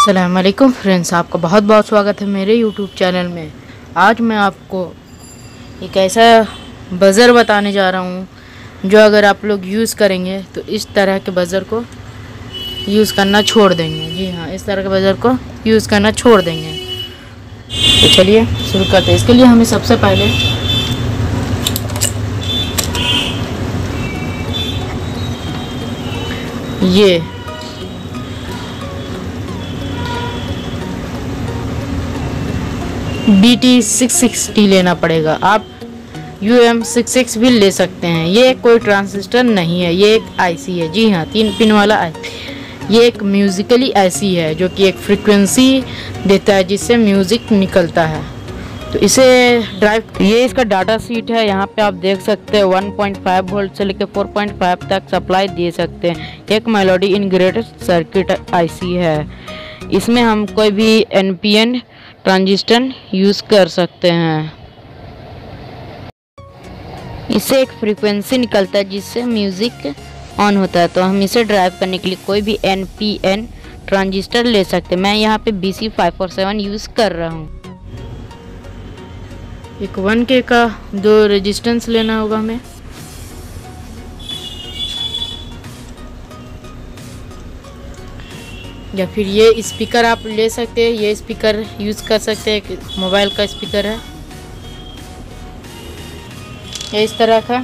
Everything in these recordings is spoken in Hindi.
असलकुम फ्रेंड्स आपका बहुत बहुत स्वागत है मेरे यूट्यूब चैनल में। आज मैं आपको एक ऐसा बज़र बताने जा रहा हूँ, जो अगर आप लोग यूज़ करेंगे तो इस तरह के बज़र को यूज़ करना छोड़ देंगे। जी हाँ इस तरह के बज़र को यूज़ करना छोड़ देंगे। तो चलिए, शुरू करते हैं। इसके लिए हमें सबसे पहले ये बी टी सिक्स सिक्सटी लेना पड़ेगा। आप यू एम सिक्स सिक्स भी ले सकते हैं। ये कोई ट्रांसिस्टर नहीं है। ये एक आईसी है। जी हाँ तीन पिन वाला आई ये एक म्यूज़िकली ऐसी है, जो कि एक फ्रिक्वेंसी देता है, जिससे म्यूज़िक निकलता है। तो इसे ड्राइव ये इसका डाटा सीट है। यहाँ पे आप देख सकते हैं 1.5 वोल्ट से लेकर 4.5 तक सप्लाई दे सकते हैं। एक मेलोडी इंग्रेटेड सर्किट आईसी है। इसमें हम कोई भी एनपीएन ट्रांजिस्टर यूज़ कर सकते हैं। इससे एक फ्रीक्वेंसी निकलता है जिससे म्यूज़िक ऑन होता है। तो हम इसे ड्राइव करने के लिए कोई भी एन पी एन ट्रांजिस्टर ले सकते हैं। मैं यहाँ पे B C five four seven use कर रहा हूँ। एक वन के का दो रेजिस्टेंस लेना होगा हमें। या फिर ये स्पीकर आप ले सकते हैं, ये स्पीकर यूज़ कर सकते हैं मोबाइल का स्पीकर है। ये इस तरह का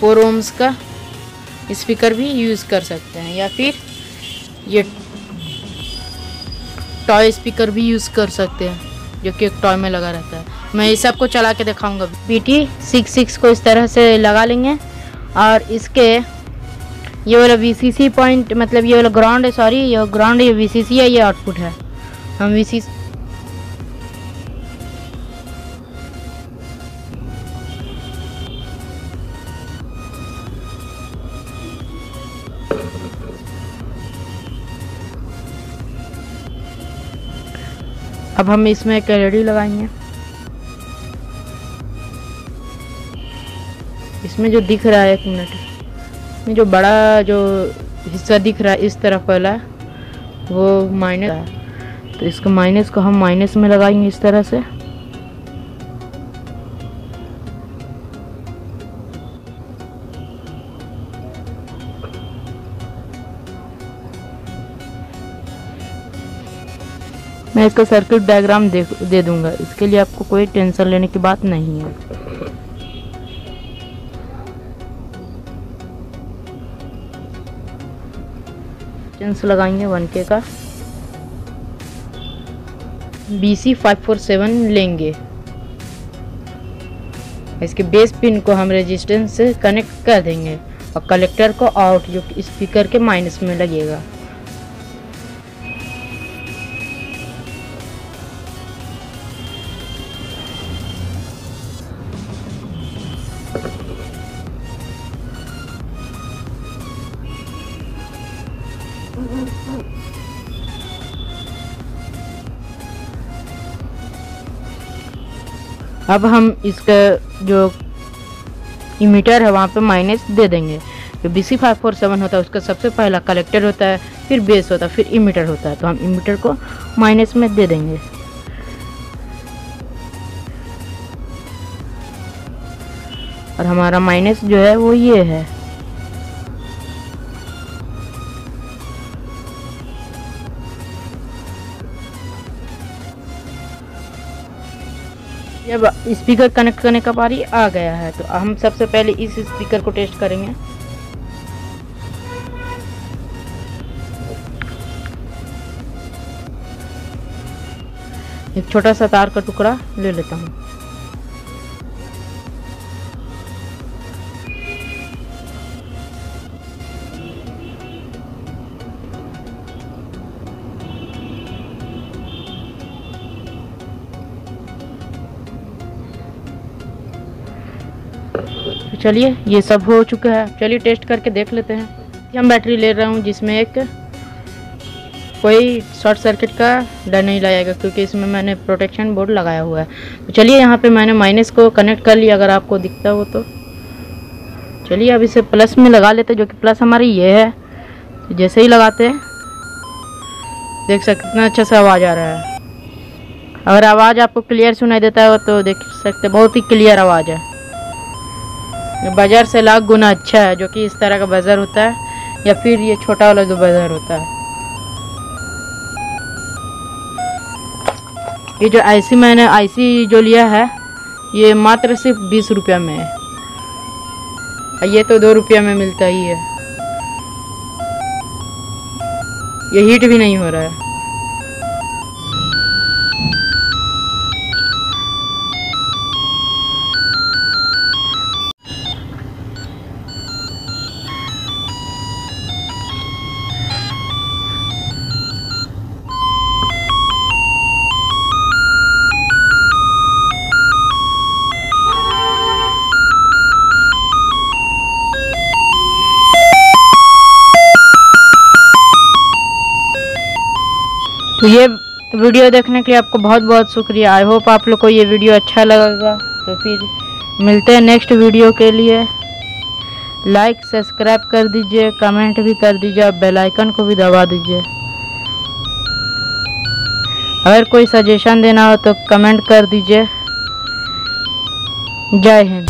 फोर ओम्स का स्पीकर भी यूज़ कर सकते हैं, या फिर ये टॉय स्पीकर भी यूज़ कर सकते हैं, जो कि एक टॉय में लगा रहता है। मैं इस सबको चला के दिखाऊँगा। पी टी सिक्स सिक्स को इस तरह से लगा लेंगे, और इसके ये वाला वी पॉइंट मतलब ये वाला ग्राउंड है सॉरी ये ग्राउंड ये वी है, ये आउटपुट है। हम वीसीसी अब हम इसमें एक एल लगाएँगे। इसमें जो दिख रहा है एक मिनट। में जो बड़ा जो हिस्सा दिख रहा है इस तरफ़ वाला, वो माइनस है। तो इसको माइनस को हम माइनस में लगाएँगे इस तरह से। मैं इसका सर्किट डायग्राम दे दे दूँगा। इसके लिए आपको कोई टेंशन लेने की बात नहीं है। रेजिस्टेंस लगाएँगे वन के का। B C five four seven लेंगे। इसके बेस पिन को हम रेजिस्टेंस से कनेक्ट कर देंगे। और कलेक्टर को आउट जो स्पीकर के माइनस में लगेगा। अब हम इसका जो इमीटर है, वहाँ पे माइनस दे देंगे। जो B C five four seven होता है, उसका सबसे पहला कलेक्टर होता है, फिर बेस होता है, फिर इमीटर होता है। तो हम इमीटर को माइनस में दे देंगे। और हमारा माइनस जो है, वो ये है। जब स्पीकर कनेक्ट करने का बारी आ गया है तो हम सबसे पहले इस स्पीकर को टेस्ट करेंगे। एक छोटा सा तार का टुकड़ा ले लेता हूँ। तो चलिए, ये सब हो चुका है। चलिए टेस्ट करके देख लेते हैं। हम बैटरी ले रहा हूँ, जिसमें एक कोई शॉर्ट सर्किट का डर नहीं लगाएगा क्योंकि इसमें मैंने प्रोटेक्शन बोर्ड लगाया हुआ है। तो चलिए, यहाँ पे मैंने माइनस को कनेक्ट कर लिया, अगर आपको दिखता हो तो। चलिए, अब इसे प्लस में लगा लेते जो कि प्लस हमारी ये है। तो जैसे ही लगाते हैं, देख सकते कितना अच्छा सा आवाज़ आ रहा है। अगर आवाज़ आपको क्लियर सुनाई देता है तो देख सकते बहुत ही क्लियर आवाज़ है। बाज़ार से लाख गुना अच्छा है, जो कि इस तरह का बाज़ार होता है, या फिर ये छोटा वाला जो बाज़ार होता है। ये जो आईसी मैंने आईसी जो लिया है, ये मात्र सिर्फ़ बीस रुपया में है। ये तो दो रुपया में मिलता ही है। ये हीट भी नहीं हो रहा है। तो ये वीडियो देखने के लिए आपको बहुत बहुत शुक्रिया। आई होप आप लोग को ये वीडियो अच्छा लगेगा। तो फिर मिलते हैं नेक्स्ट वीडियो के लिए। लाइक सब्सक्राइब कर दीजिए कमेंट भी कर दीजिए और बेल आइकन को भी दबा दीजिए। अगर कोई सजेशन देना हो तो कमेंट कर दीजिए। जय हिंद।